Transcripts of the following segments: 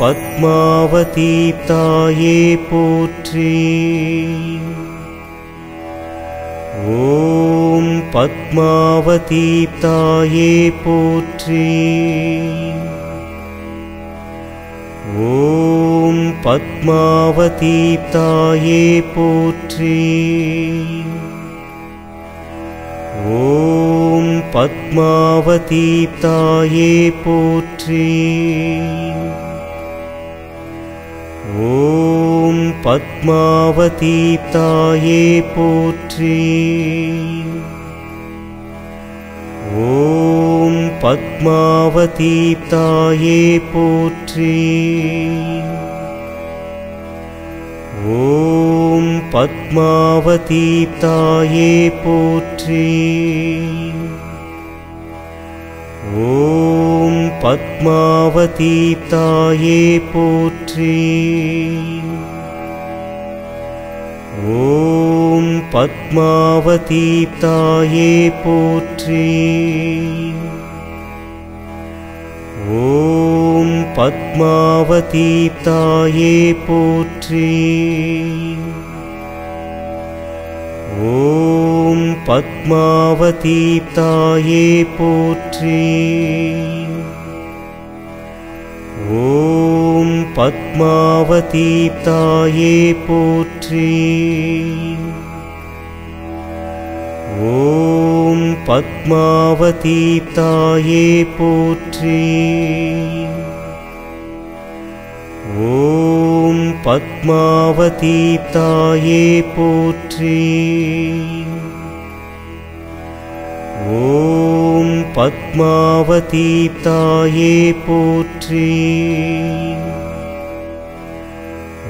पद्मावतीप्ताय पोत्री। ॐ पद्मावतीप्ताय पोत्री। ॐ पद्मावतीप्ताय पोत्री। ॐ पद्मावतीप्तायै पोत्री। ॐ पद्मावतीप्ताये पोत्री। ॐ पद्मावतीप्ताये पोत्री। ॐ पद्मावतीप्ताये पोत्री ॐ पद्मावतीप्ताये पोत्री। ॐ पद्मावतीप्ताये पोत्री। ॐ पद्मावतीप्ताये पोत्री। ॐ पद्मावतीप्ताये पोत्री। ॐ पद्मावतीप्ताये पोत्री। ॐ पद्मावतीप्ताये पोत्री। ॐ पद्मावतीप्ताये पोत्री ॐ पद्मावतीप्ताये पोत्री।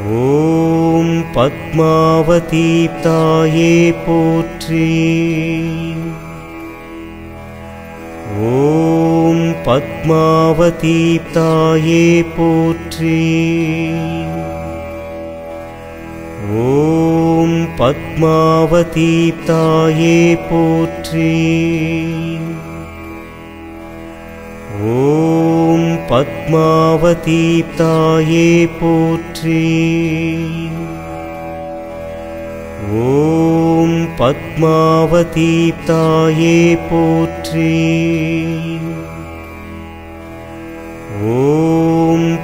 ॐ पद्मावतीप्ताये पोत्री। ॐ पद्मावतीप्ताये पोत्री ॐ पद्मावतीप्ताये पोत्री। ॐ पद्मावतीप्ताये पोत्री। ॐ पद्मावतीप्ताये पोत्री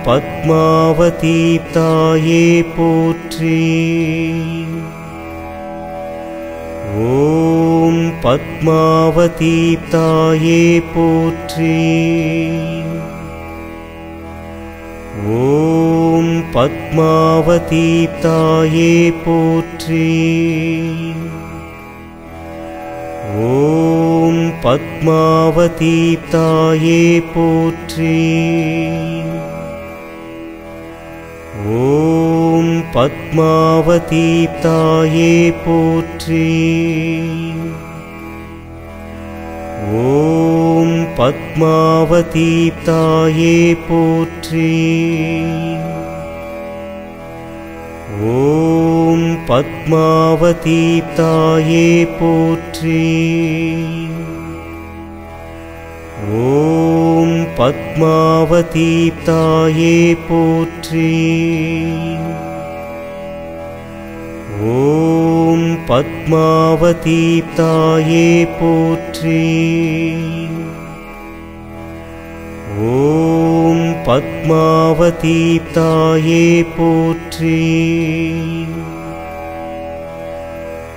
पद्मावतीप्ताये पोत्री। ॐ पद्मावतीप्ताये पोत्री। ॐ पद्मावतीप्ताये पोत्री। ॐ पद्मावतीप्ताये पोत्री ॐ पद्मावतीप्ताये पोत्री। ॐ पद्मावतीप्ताये पोत्री। ॐ पद्मावतीप्ताये पोत्री। ॐ पद्मावतीप्ताये पोत्री। ॐ पद्मावतीप्ताये पोत्री। ॐ पद्मावतीप्ताये पोत्री।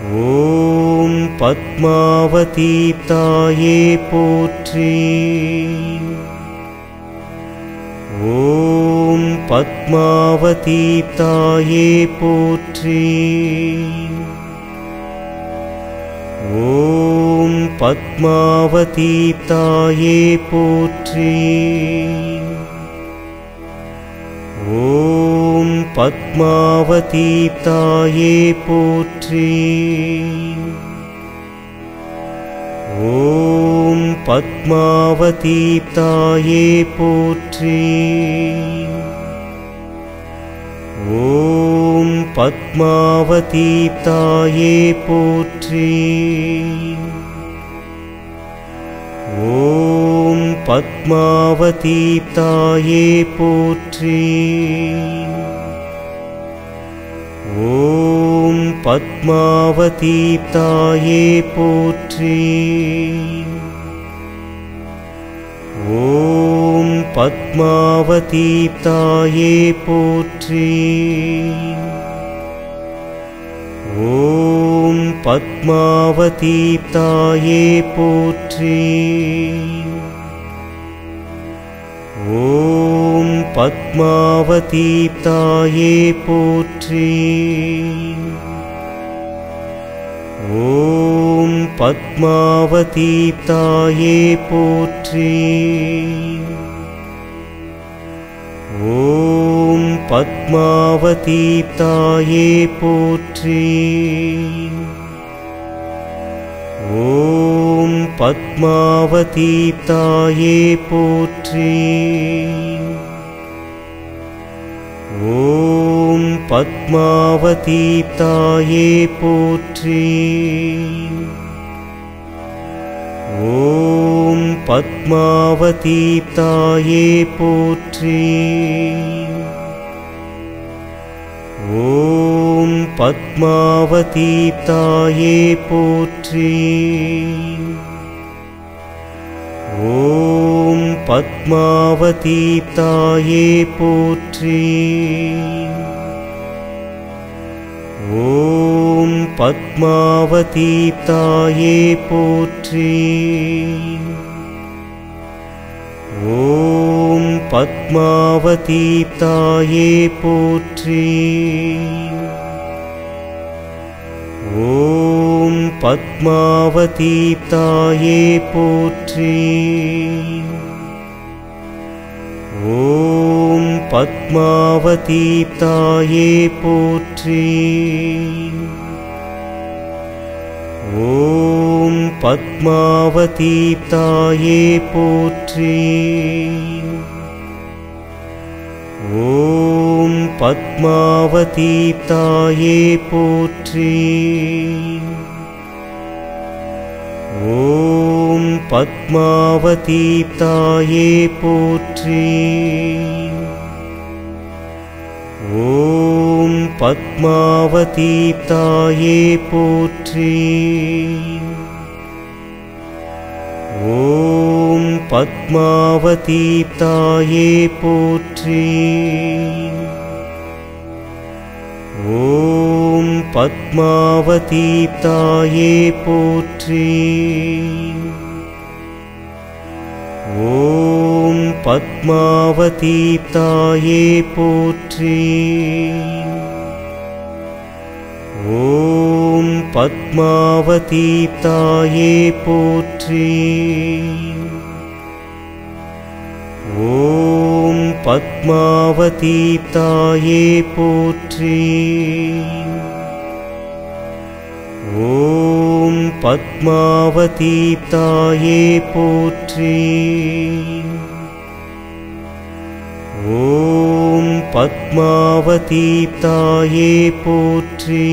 ॐ पद्मावतीप्ताये पोत्री ॐ पद्मावतीप्ताये पोत्री। ॐ पद्मावतीप्ताये पोत्री। ॐ पद्मावतीप्ताये पोत्री ॐ पद्मावतीप्ताये पोत्री। ॐ पद्मावतीप्ताये पोत्री। ॐ पद्मावतीप्ताय पोत्री। पद्मावतीप्ताय पुत्री। ॐ पद्मावतीप्ताय पुत्री। ॐ पद्मावतीप्ताय पुत्री। ॐ पद्मावतीप्तायै पुत्री। ॐ पद्मावतीप्ताय पुत्री। ॐ पद्मावतीप्ताय पुत्री। ॐ पद्मावतीप्ताय पुत्री। पद्मावतीप्ताय पोत्री। ॐ पद्मावतीप्ताय पोत्री। ॐ पद्मावतीप्ताय पोत्री। ॐ पद्मावतीप्तायै पोत्री। ॐ पद्मावतीप्ताय पोत्री। ॐ पद्मावतीप्ताय पुत्री। ॐ पद्मावतीप्ताय पोत्री। ॐ पद्मावतीप्ताये पोत्री। ॐ पद्मावतीप्ताये पोत्री। ॐ पद्मावतीप्ताय पोत्री। पद्मावतीप्ताय पोत्री। ॐ पद्मावतीप्ताय पोत्री। ॐ पद्मावतीप्ताय पोत्री। ॐ पद्मावतीप्तायै पोत्री। ॐ पद्मावतीप्ताय पोत्री। ॐ पद्मावतीप्ताय पोत्री। ॐ पद्मावतीप्ताय पोत्री। पद्मावतीप्ताय पोत्री। ॐ पद्मावतीप्ताय पोत्री।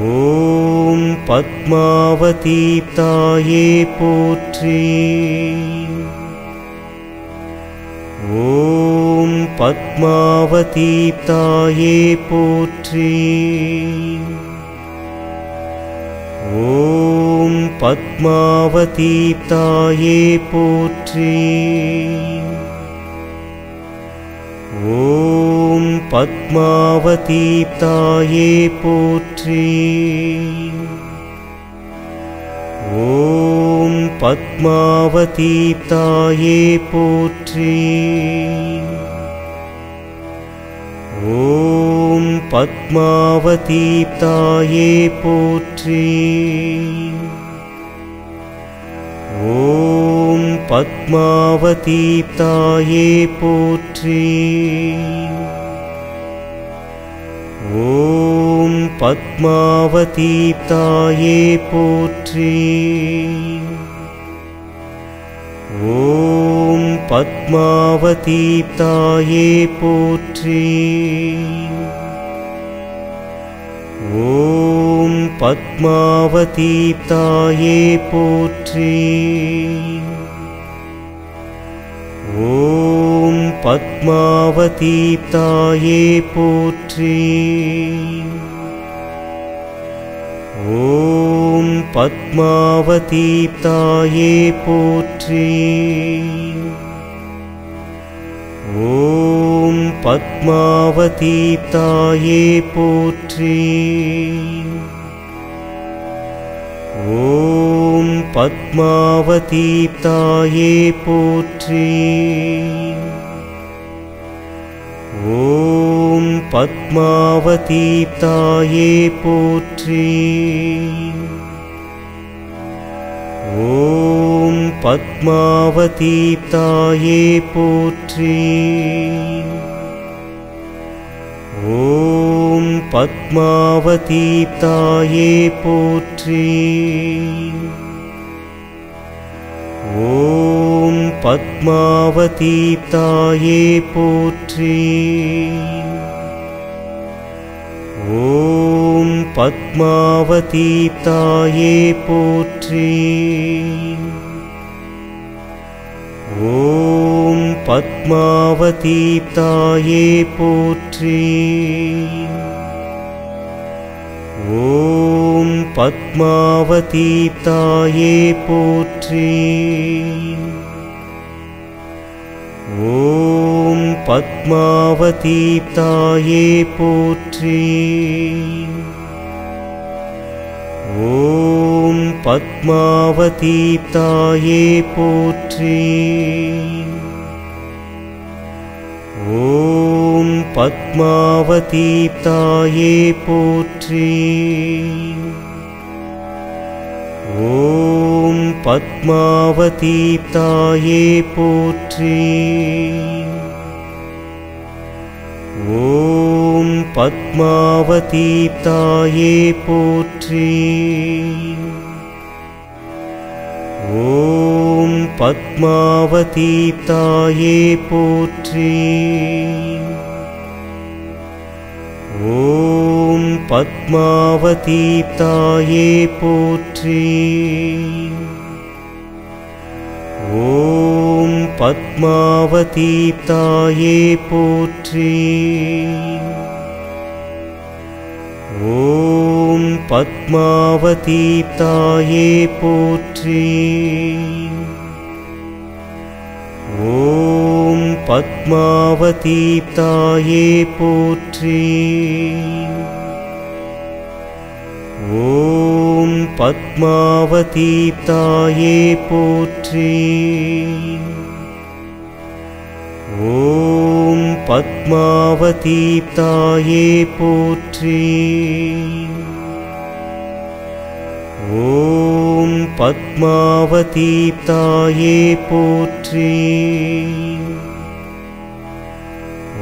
ॐ पद्मावतीप्ताय पोत्री। ॐ पद्मावतीप्ताय पोत्री। ॐ पद्मावतीप्ताय पुत्री। ॐ पद्मावतीप्ताय पोत्री। ॐ पद्मावतीप्ताय पोत्री। पद्मावतीप्ताये पुत्री। ॐ पद्मावतीप्ताये पुत्री। ॐ पद्मावतीप्ताये पोत्री। ॐ पद्मावतीप्ताये पोत्री। ॐ पद्मावतीप्ताये पोत्री। ॐ पद्मावतीप्ताये पोत्री। ॐ पद्मावतीप्ताये पोत्री ॐ पद्मावतीप्ताये पोत्री। ॐ पद्मावतीप्ताये पोत्री। ॐ पद्मावतीप्ताये पोत्री। ॐ पद्मावतीप्ताये पोत्री। ॐ पद्मावतीप्ताये पोत्री। ॐ पद्मावतीप्ताये पोत्री। ॐ पद्मावतीप्ताये पोत्री ॐ पद्मावतीप्ताये पोत्री। ॐ पद्मावतीप्ताये पोत्री। ॐ पद्मावतीप्ताये पोत्री पद्मावतीप्ताये पोत्री। ॐ पद्मावतीप्ताये पोत्री। ॐ पद्मावतीप्ताये पोत्री। ॐ पद्मावतीप्ताये पोत्री ॐ पद्मावतीप्ताये पोत्री। ॐ पद्मावतीप्ताये पोत्री। ॐ पद्मावतीप्ताये पोत्री पद्मावतीप्ताय पुत्री। ॐ पद्मावतीप्ताय पुत्री। ॐ पद्मावतीप्ताय पुत्री। ॐ पद्मावतीप्तायै पुत्री। ॐ पद्मावतीप्ताये पोत्री।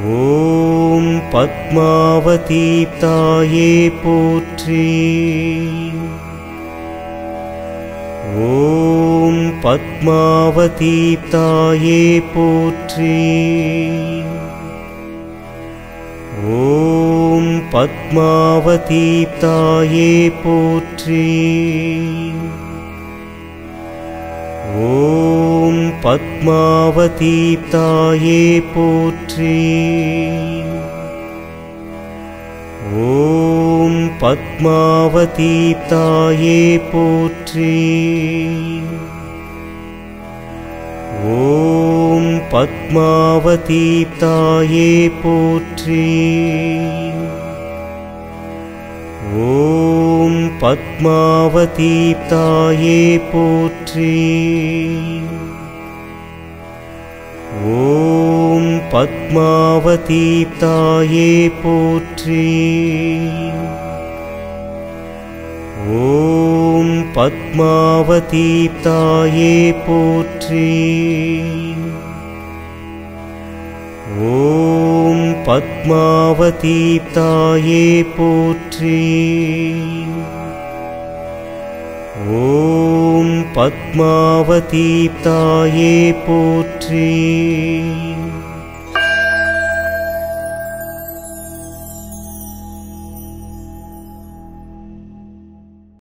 ॐ पद्मावतीप्ताये पोत्री। ॐ पद्मावतीप्ताये पोत्री। ॐ पद्मावतीप्ताये पोत्री ॐ पद्मावतीप्ताये पोत्री। ॐ पद्मावतीप्ताये पोत्री। ॐ पद्मावतीप्ताये पोत्री ॐ पद्मावतीप्ताये पोत्री। ॐ पद्मावतीप्ताये पोत्री। ॐ पद्मावतीप्ताये पोत्री ॐ पद्मावतीप्ताये पोत्री। ॐ पद्मावतीप्ताये पोत्री